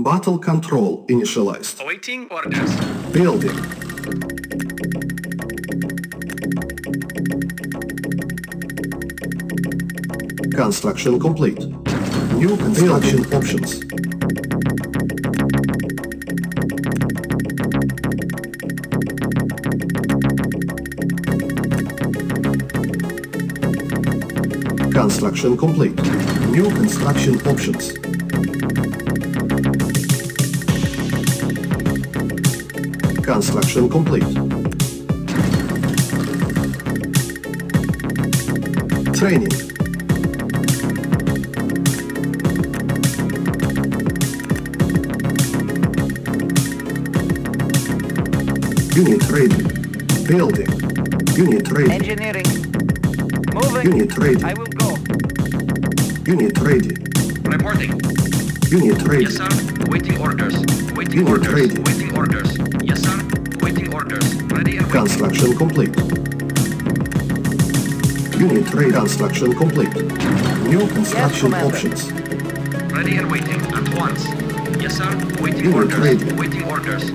Battle control initialized. Awaiting orders. Building. Construction complete. New construction options. Construction complete. New construction options. Construction complete. Training. Unit ready. Building. Unit ready. Engineering. Moving. Unit ready. I will go. Unit ready. Reporting. Unit ready. Yes, sir. Waiting orders. Waiting Unit orders. ready. Waiting orders. Construction complete. Unit ready. Construction complete. New construction Commander. options. Ready and waiting. At once. Yes, sir. Waiting Unit orders. ready. Waiting orders.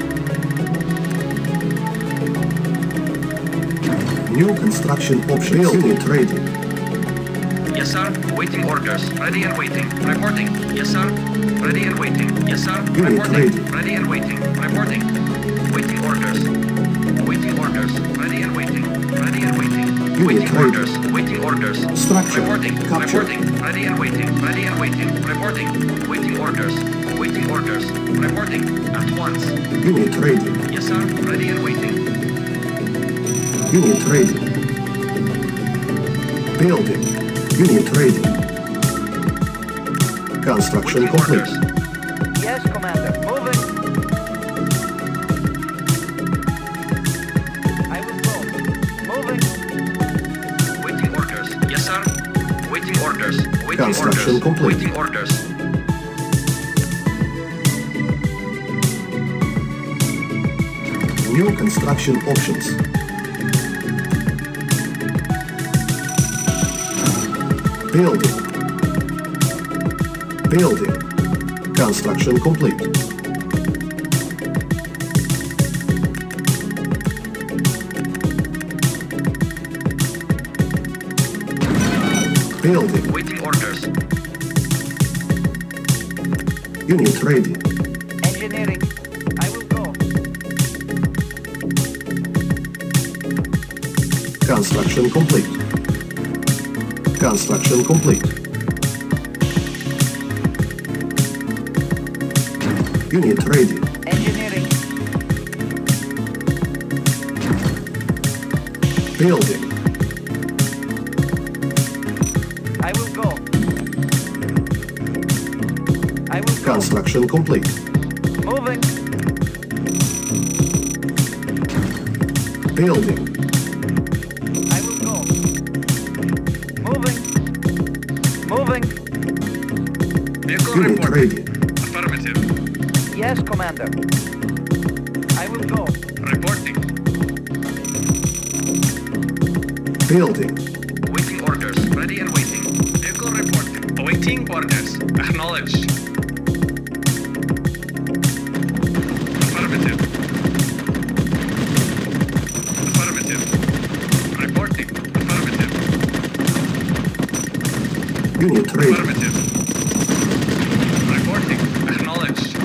New construction options. Unit ready. Yes, sir. Waiting orders. Ready and waiting. Reporting. Yes, sir. Ready and waiting. Yes, sir. Unit Reporting. ready. and waiting. Reporting. Waiting orders. Waiting orders. Ready and waiting. Ready and waiting. Unit waiting orders. Waiting orders. Structure. Reporting. Capture. Reporting. Ready and waiting. Ready and waiting. Reporting. Waiting orders. Waiting orders. Reporting. At once. Unit ready. Yes, sir. Ready and waiting. Unit ready. Building. Unit ready. Construction complete. orders. Construction orders. complete. Waiting orders. New construction options. Building. Building. Construction complete. Building. Unit ready. Engineering. I will go. Construction complete. Construction complete. Unit ready. Engineering. Building. I will go. I will go. Construction complete. Moving. Building. I will go. Moving. Moving. Vehicle Unit report. ready. Affirmative. Yes, Commander. I will go. Reporting. Building. Waiting orders. Ready and waiting. Vehicle report. Awaiting orders. Acknowledged. Unit ready. Affirmative. Reporting. Acknowledged.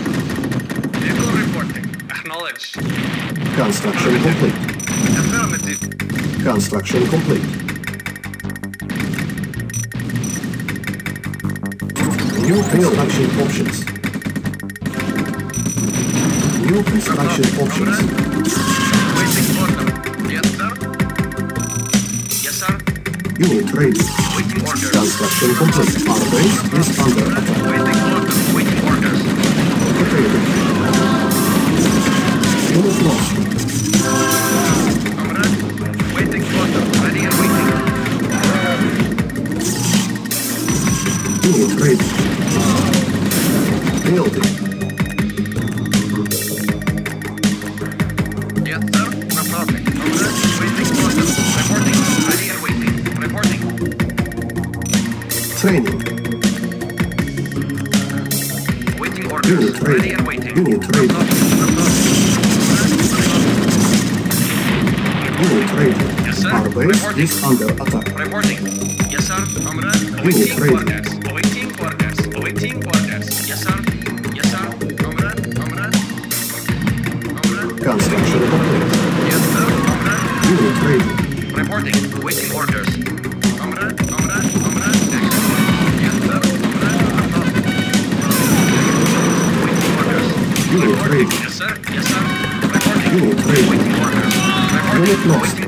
Vehicle reporting. Acknowledged. Construction complete. Affirmative. Construction complete. New construction options. New construction options. Waiting order. Yes, sir. Yes, sir. Unit ready. Waiting. Construction complete. Our base is under attack. Waiting orders. Waiting orders. Unit lost. Is under attack. Reporting. Yes, sir. Comrade. Unit Awaiting ready. orders. Awaiting orders. Awaiting orders. Yes, sir. Yes, sir. Comrade. Comrade. Comrade. Construction complete. Yes, sir. Comrade. Unit ready. Reporting. Awaiting orders. Comrade. Comrade. Comrade. Yes, sir. Comrade. Awaiting orders. Unit ready. Yes, sir. Yes, sir. Reporting. Unit ready. Awaiting orders. Reporting. Unit lost.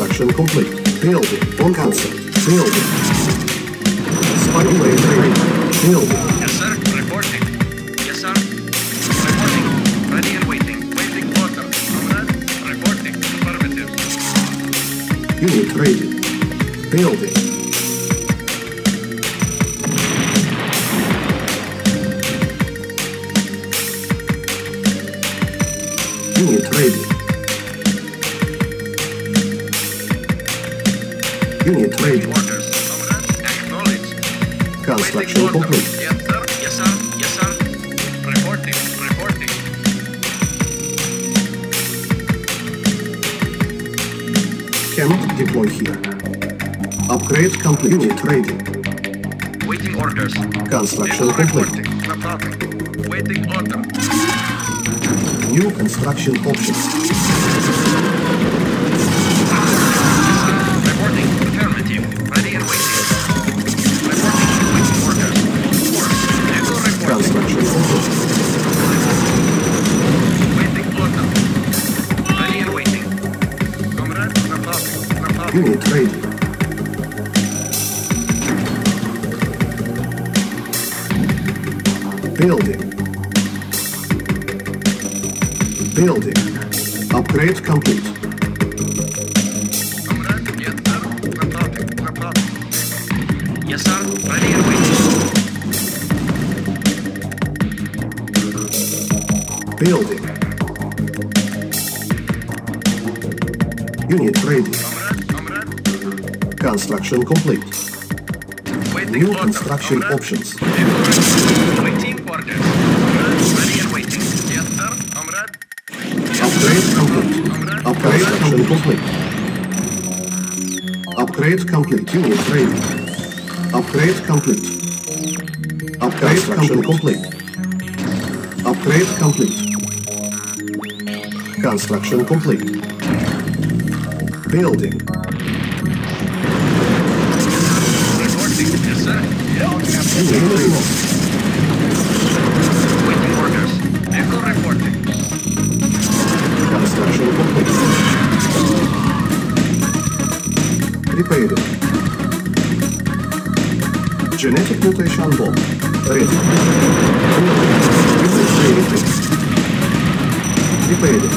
Construction complete. Building. On constant. Building. Spyway ready. Building. Yes, sir. Reporting. Yes, sir. Reporting. Ready and waiting. Waiting order. Comrade. Reporting. Affirmative. Unit ready. Building. Construction Waiting Yes, sir. Yes, sir. Yes, sir. Reporting. Reporting. Cannot deploy here. Upgrade complete. Unit ready. Waiting orders. Construction Echo complete. reporting. Reporting. Waiting order. New construction options. Building. Upgrade complete. Yes, sir. Reporting. Reporting. Yes, sir. Ready and waiting. Building. Unit ready. Construction complete. New construction options. Waiting orders. Comrade. Ready and waiting. Yes, sir. Comrade. Upgrade complete. Comrade. Upgrade complete. Upgrade complete. Unit ready. Upgrade complete. Upgrade construction complete. Upgrade complete. Construction complete. Building. Reporting. Unit lost. Waiting orders. Echo reporting. Construction complete. Repairing. Genetic mutation bomb. Ready. Ready. Repairing.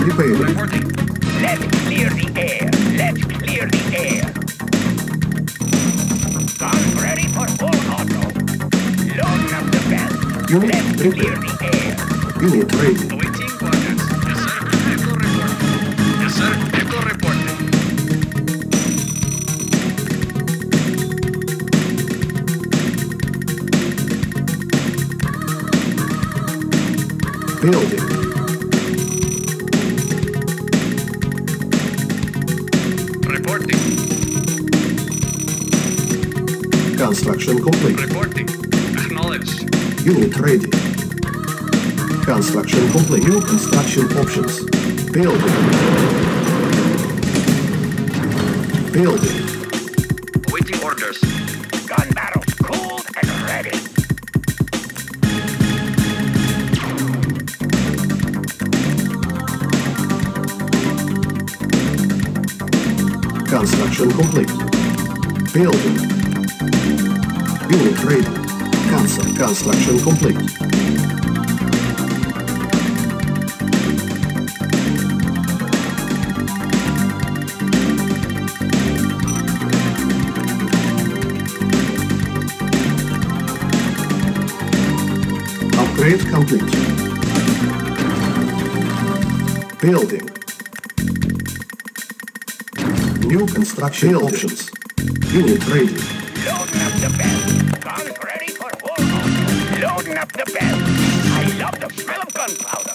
Repairing. Reporting. Let's clear the air. Let's clear the air. Guns ready for full auto. Loading up the gun. Unit Let's clear the air. Unit ready. Building. Reporting. Construction complete. Reporting. Acknowledged. Unit ready. Construction complete. New construction options. Building. Building. Construction complete. Building. Unit ready. Cancel. Construction complete. Upgrade complete. Building. New construction options. Unit ready. Loading up the bell. Guns ready for full. Loading up the bell. I love the smell of gunpowder.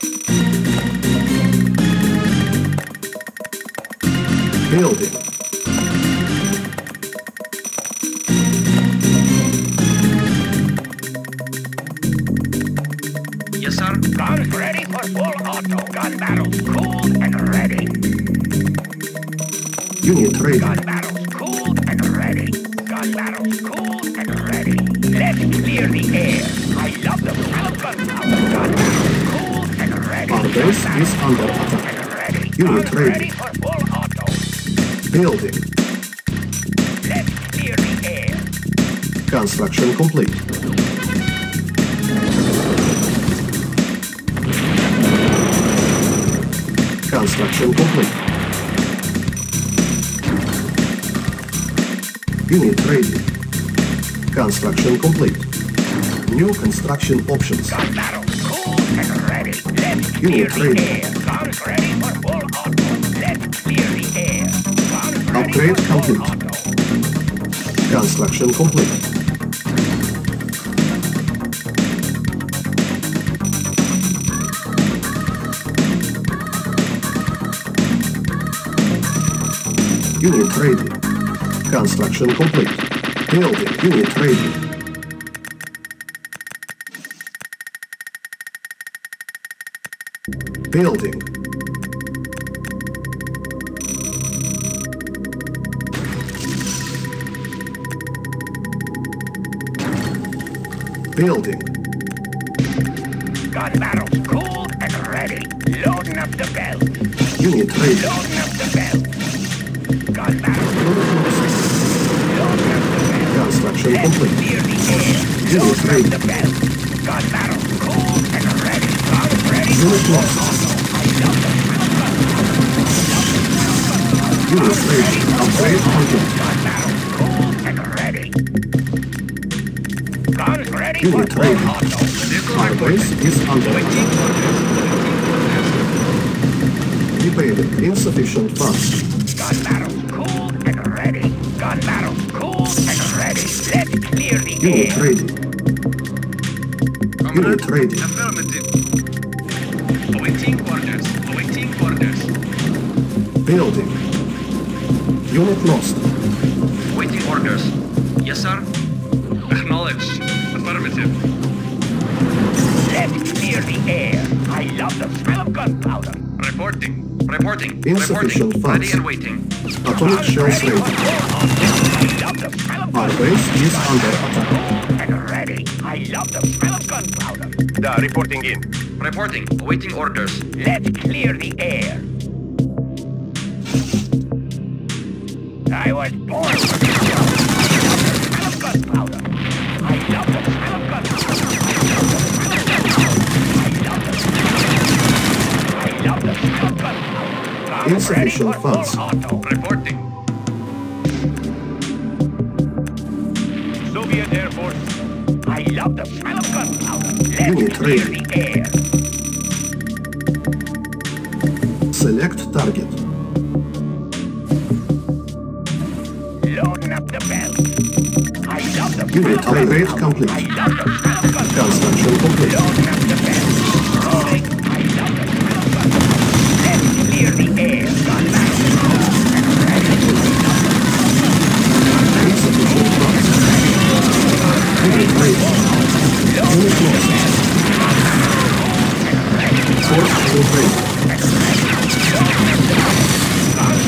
Building. Gun barrels cooled and ready. Gun barrels cooled and ready. Let's clear the air. I love the smell of gunpowder. Gun barrels cooled and ready. Our base is under attack. and ready. Unit ready. ready for full auto. Building. Let's clear the air. Construction complete. Construction complete. Unit ready. Construction complete. New construction options. Cooled and ready. Let's clear Unit the ready. air. Guns ready for full auto. Let's clear the air. Guns Upgrade complete. Construction complete. Unit ready. Construction complete. Building. Unit ready. Building. Building. Gun barrels cooled and ready. Loading up the belt. Unit ready. Loading up the bell. Construction complete. clear the air. Unit Loading ready. up the bell. Gun barrels cooled and ready. Guns ready. Unit lost. I love the Unit ready. Upgrade complete. gun barrels cooled and ready. Guns ready Unit ready. full auto. Vehicle Our base is under attack. Depleted. Insufficient funds. Gun barrels cooled and ready. Gun barrels cooled and ready. Let's clear the Unit air. ready. Comrade, Unit ready. Affirmative. Awaiting orders. Awaiting orders. Building. Unit lost. Waiting orders. Yes, sir. Acknowledged. Affirmative. Let's clear the air. I love the smell of gunpowder. Reporting. Reporting. Insufficient Reporting. funds. Ready and waiting. Atomic Guns shells ready for ready. full auto. I love the smell of Our base is under attack. And ready. I love the smell of gunpowder. Da, reporting in. Reporting. Awaiting orders. Let's clear the air. I was born for this job. I love the smell of gunpowder. I love the smell of gunpowder. I love the Soviet Air Force. I love the smell of gunpowder. Let's Unit clear ready. the air. Select target. Loading up the bell. I love the Unit upgrade complete. I love the smell of gunpowder. Construction complete.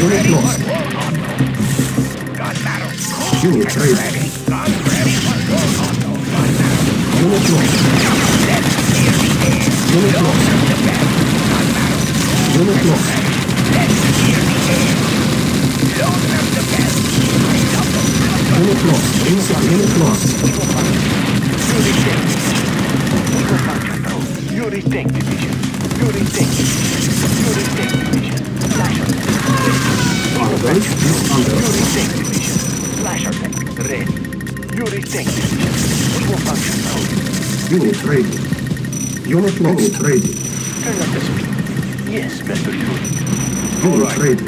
Unit lost. Unit ready. Unit lost. Unit lost. Unit lost. Unit lost. Unit lost. Inside. Unit lost. You retake division. You retake division. You retake division. Flash attack. Our base is under You retake division. Flash attack. Ready. You retake division. Will function now. Unit ready. Unit lost. Unit ready. Turn up the speed. Yes, Master Unit. Unit ready.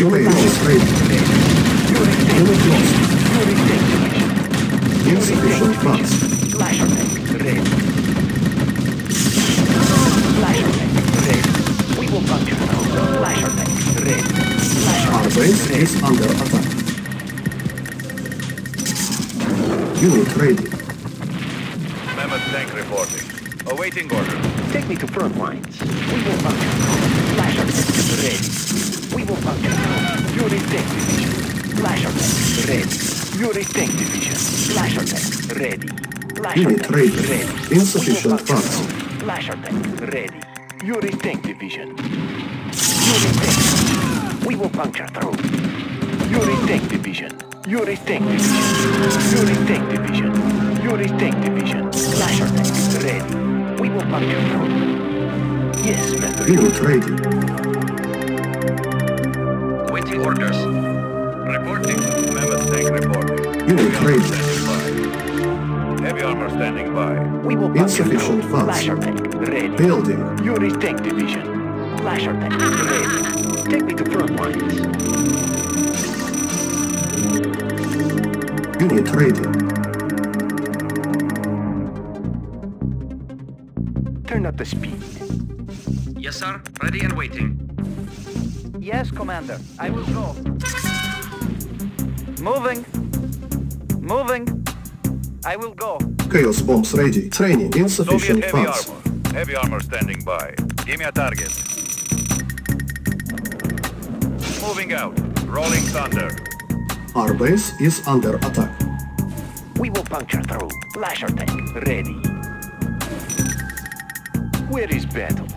Unit lost. Ready. Unit lost. Insufficient funds. Flash attack. Ready. Flash attack. Ready. We will function now. Flash attack. Ready. Flash Our base is under attack. Unit ready. Mammoth tank reporting. Awaiting order. Take me to front lines. We will function now. Flash attack. Ready. We will function now. Retake division. Flash attack. Ready. You retake division. Flash attack. Ready. Flash Unit attack. ready. Ready. Insufficient We will function funds. now. Flash attack. Ready. You retake division. You retake. We will puncture through. You retake division. You retake division. You retake division. You retake division. Flash attack. Ready. We will puncture through. Yes, Master. Unit ready. Waiting orders. Reporting. Mammoth tank reporting. Unit Heavy armor ready. standing by. Heavy armor standing by. We will puncture Insufficient funds. Ready. Building. You retake division. Flash attack. Ready. Take me to front lines. Unit ready. Turn up the speed. Yes, sir. Ready and waiting. Yes, Commander. I will go. Moving. Moving. I will go. Chaos bombs ready. Training. Soviet Insufficient heavy funds. armor. Heavy armor standing by. Give me a target. Moving out. Rolling thunder. Our base is under attack. We will puncture through. Flash tank Ready. Where is battle?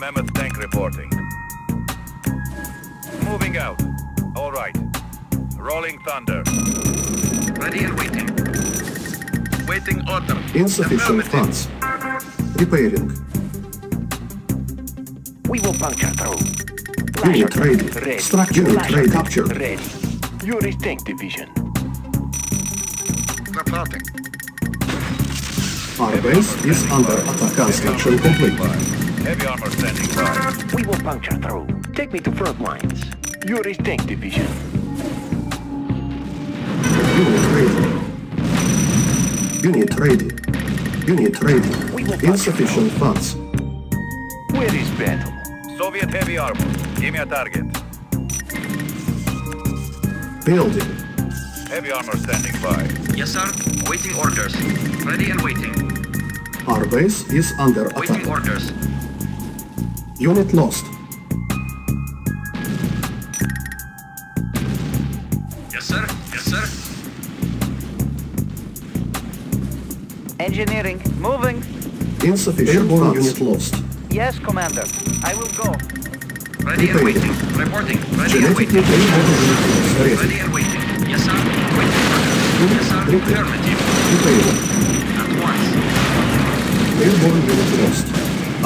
Mammoth tank reporting. Moving out. All right. Rolling thunder. Ready and waiting. Waiting order. Insufficient funds. Repairing. We will puncture through. Flash Unit ready. Ready. Structure Flash ready. attack. Captured. Ready. You retake division. Reporting. Our base is under attack. Construction complete. Heavy armor standing by. We will puncture through. Take me to front lines. You retake division. Unit ready. Unit ready. Unit ready. We will Insufficient funds. Where is battle? Soviet heavy armor. Give me a target. Building. Heavy armor standing by. Yes, sir. Waiting orders. Ready and waiting. Our base is under Waiting attack. orders. Unit lost. Yes, sir. Yes, sir. Engineering. Moving. Insufficient Airborne unit lost. Yes, Commander. I will go. Ready and waiting. Reporting. Ready and waiting. airborne. Ready. Ready and waiting. Yes, sir. Waiting. Yes, sir. Repair. Affirmative. Repairing. At once. Airborne unit lost.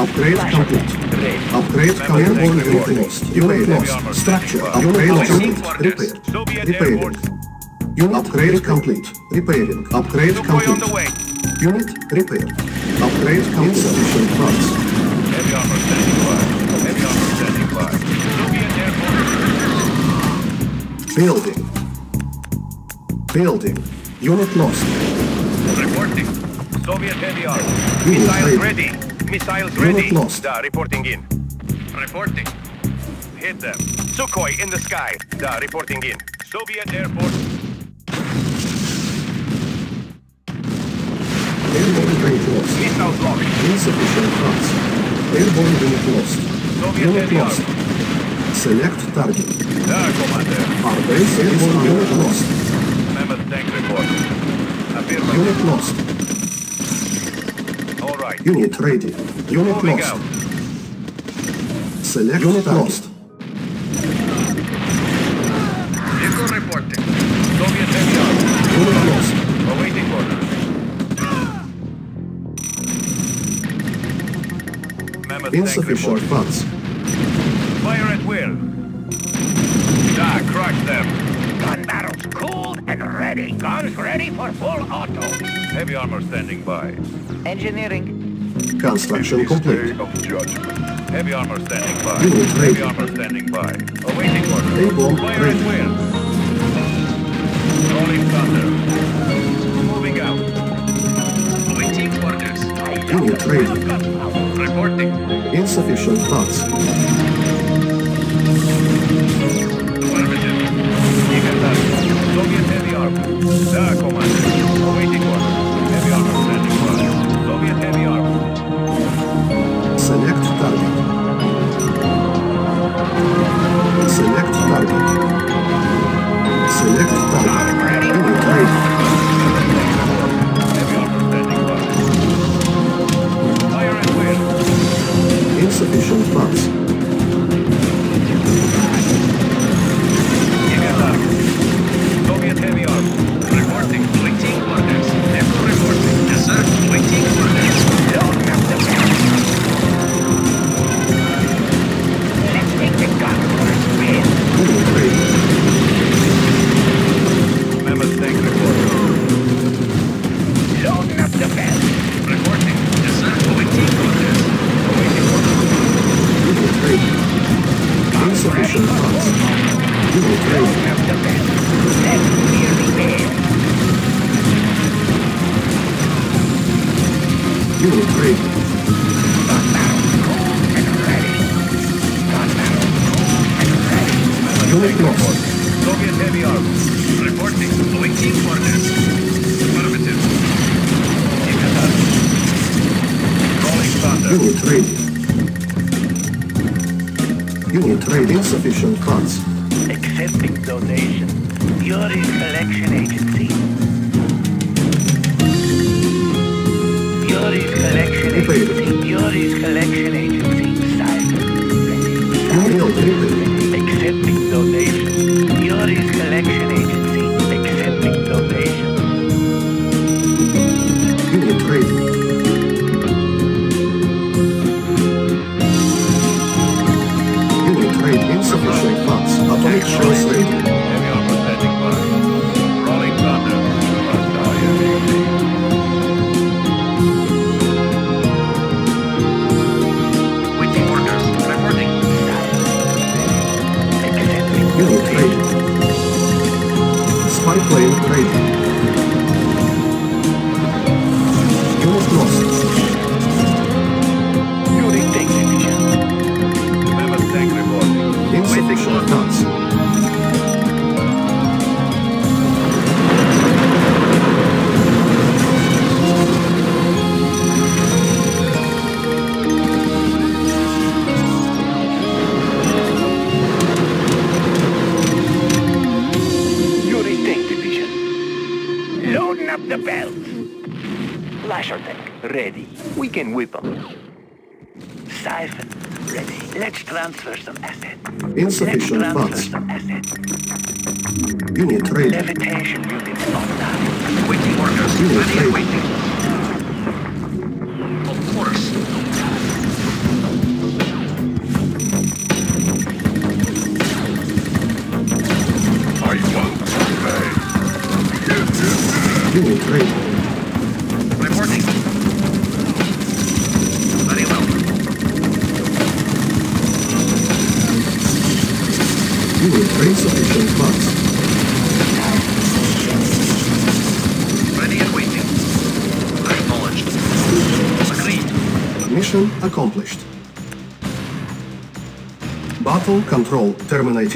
Upgrade complete. attack. Upgrade Member airborne unit lost. Unit lost. Structure. standing by. Upgrade Waiting complete. orders. Repair. Soviet Air Repairing. Force. Unit upgrade complete. Repairing. Upgrade Sukhoi on the complete. way. Unit repair. Upgrade complete. Insufficient funds. Heavy armor standing by. Heavy armor standing by. Soviet Air Force. Building. Building. Unit lost. Reporting. Soviet heavy armor. Unit Missiles ready. ready. Missiles Unit ready. lost. Da, reporting in. Reporting. Hit them. Sukhoi in the sky. Da, reporting in. Soviet Air Airborne unit lost. Missiles lost. Insufficient funds. Airborne unit lost. Soviet unit lost. Select target. Да, командир. Our base airborne unit lost. Mammoth tank report. Unit lost. All right. Unit ready. Unit Moving lost. Out. Select unit target. lost. Vehicle reporting. Soviet tank down. Unit lost. Awaiting orders. Insufficient funds. Fire at will. Da, crush them. Gun barrels cooled and ready. Guns ready for full auto. Heavy armor standing by. Engineering. Construction complete. of judgment. Heavy armor standing by. Unit Heavy ready. armor standing by. Awaiting orders. A-bomb Fire ready. at will. Rolling thunder. Moving out. Awaiting orders. Unit ready. Reporting. Insufficient funds. Affirmative. Eagle Soviet heavy armor. Da, commander. Awaiting orders. Heavy armor standing by. Soviet heavy armor. Select target. Select target. Select target. Ready. Insufficient funds. Unit ready. Insufficient funds. Accepting donation. Yuri's collection agency. Yuri's collection agency. Yuri's collection agency. Ready. Accepting donation. Yuri's collection agency. Shells ready. Heavy armor standing by. Rolling thunder. Waiting orders. Reporting. Accepting Unit ready. Spy plane ready. We can whip 'em. Siphon ready. Let's transfer some assets. Insufficient Let's transfer funds. some assets. Unit ready. Levitation units online. Waiting orders. Unit Ready and ready. waiting. Of course. I want to pay. Unit ready. Mission accomplished. Battle control terminated.